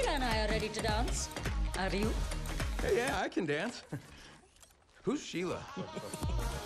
Sheila and I are ready to dance. Are you? Hey, yeah, I can dance. Who's Sheila?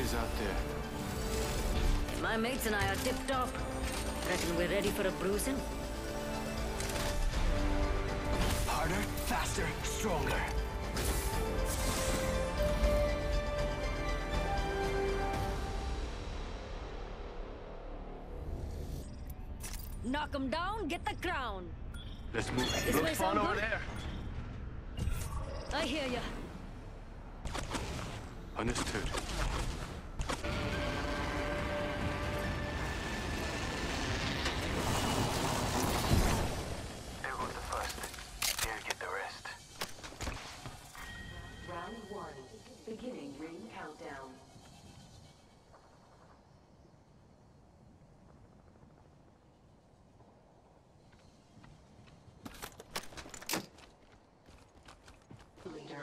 is out there. My mates and I are tipped off. Reckon we're ready for a bruising? Harder, faster, stronger. Knock 'em down, get the crown. Let's move. This Looks fun over good? there. I hear ya. Understood. There goes the first. Here get the rest. Round one. Beginning ring countdown.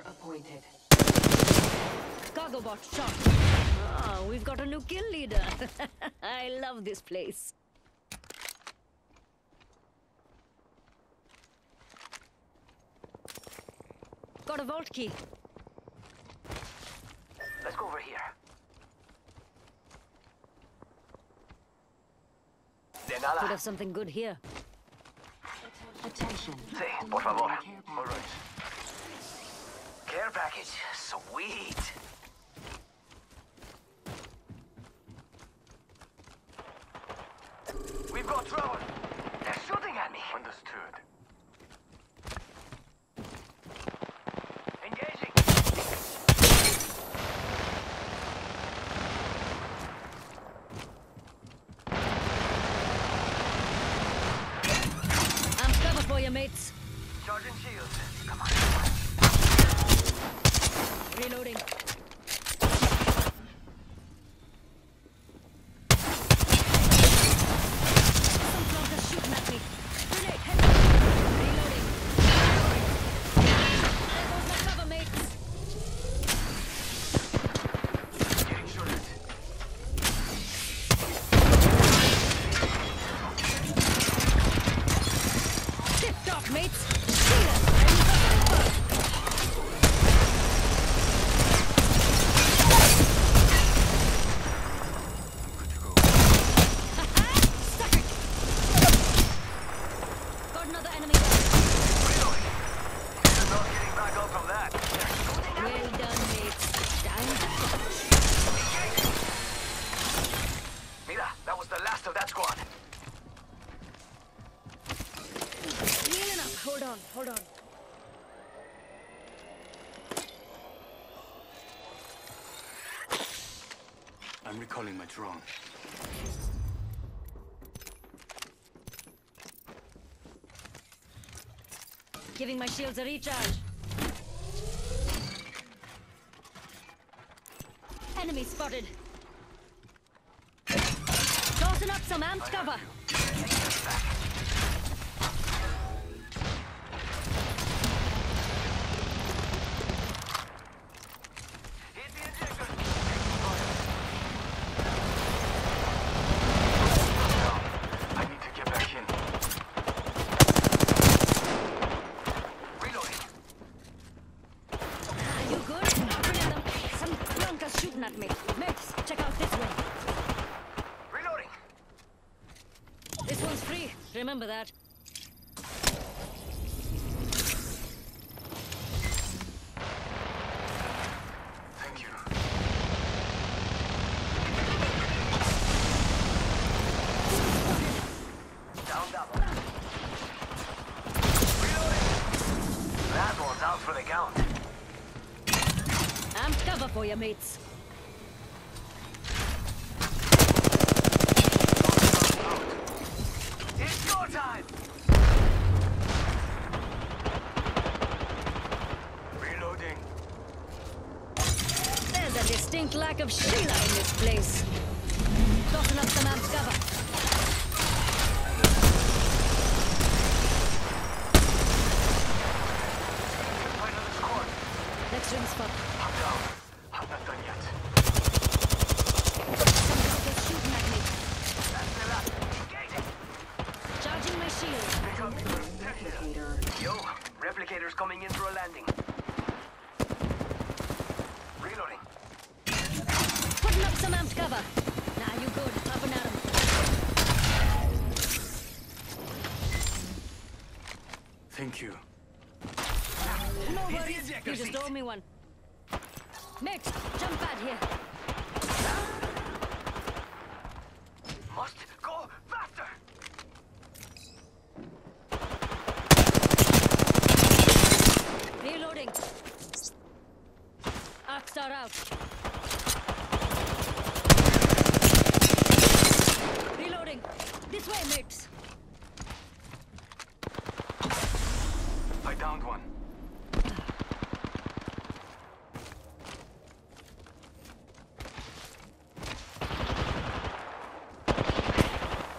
Appointed. Cargobot shot. Ah, we've got a new kill leader. I love this place. Got a vault key. Let's go over here. De Could have something good here. Attention. Sí, por favor. Care All package. right. Care package. Sweet. We've got trouble. They're shooting at me. Understood. Engaging. I'm cover for you, mates. Charging shields. Come on. Reloading. Some floggers shooting at me. Grenade, head. Reloading. There goes my cover, mates. Getting shooted. Tipped off, mates. Sheila, Good to go. Stuck it. Got another enemy down. Reloading. Not getting back up from that. Well done, mates. Time to finish. Mira, that was the last of that squad. Healing up. Hold on, hold on. I'm recalling my drone. Giving my shields a recharge. Enemy spotted. Tossing up some amped cover. One's out for the count. I'm cover for you, mates. Lack of Sheila in this place. Tossing up some amped cover. Next ring's. I'm down. Not done yet. Shooting at me. Charging my shield. Replicator. Yo, replicators coming in for a landing. Reloading. Putting up some amped cover. Now you good. At 'em. Thank you. No worries. You just owe me one. Mate, jump pad here. Must go faster. Reloading. Arc star out. Reloading. This way, mates. Downed one.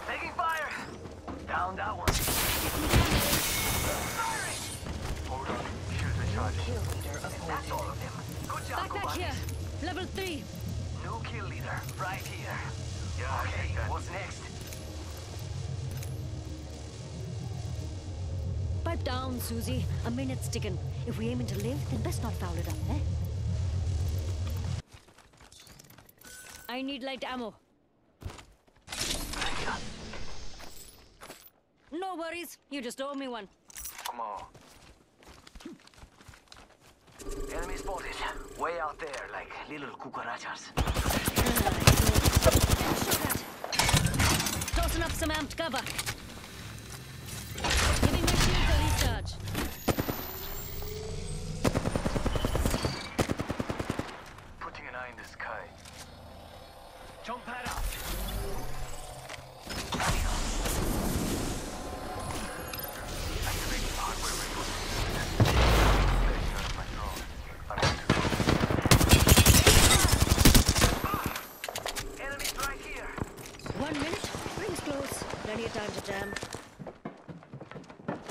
Taking fire. Down that one. Firing. Hold on. Shield recharge. Kill leader That's all of them. Good job, Back back here. Level three. New kill leader, right here. Yeah, okay, what's next? Pipe down, Susie. A minute's ticking. If we aiming to live, then best not foul it up, eh? I need light ammo. No worries. You just owe me one. Come on. Enemy spotted. Way out there, like little cucarachas. At. Tossing up some amped cover.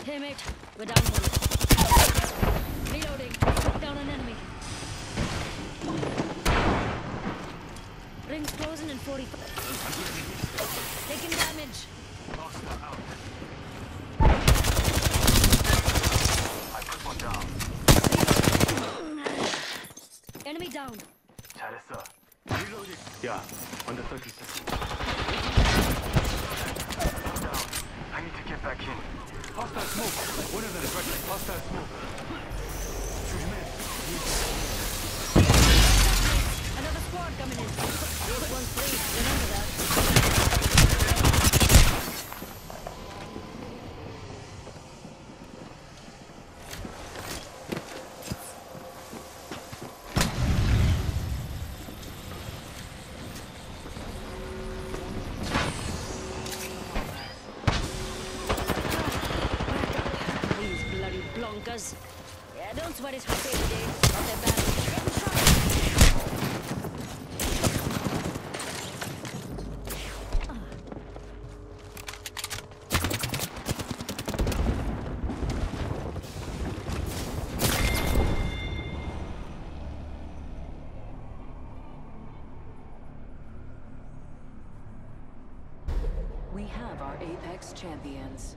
Hey, mate. We're down one. Reloading. Took down an enemy. Rings closing in 45. Taking damage. Blonkers. Yeah, don't sweat it, Jose, today. Not that bad. Getting. We have our Apex champions.